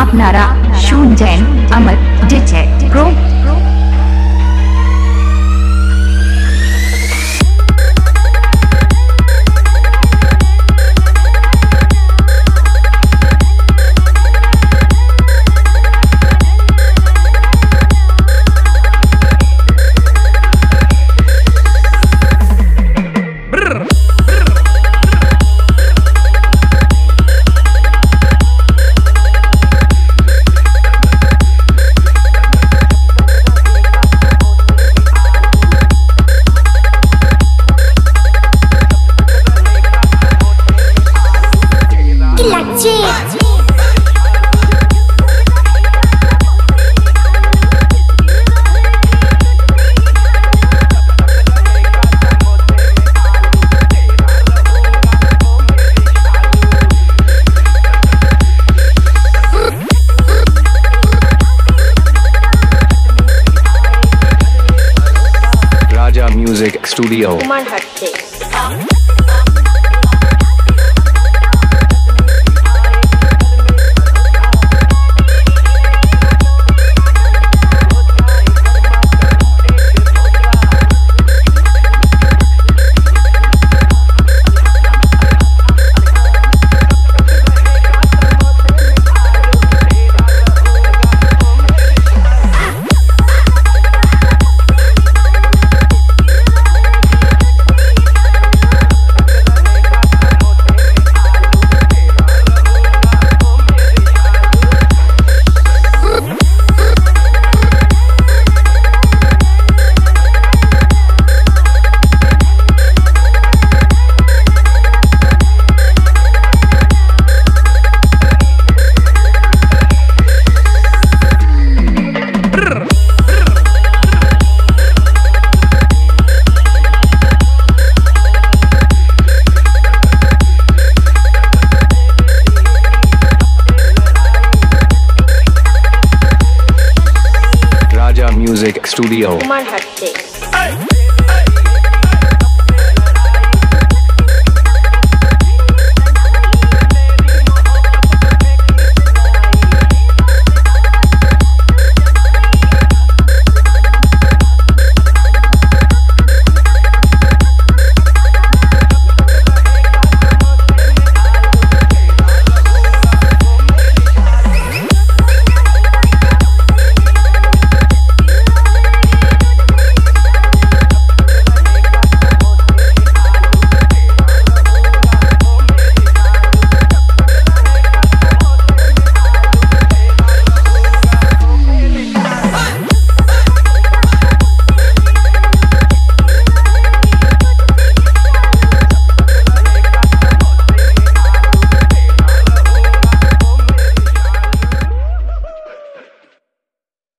আপনারা শুনছেন আমার Electric. Raja Music Studio. Kumar Hatte. Raja Music Studio.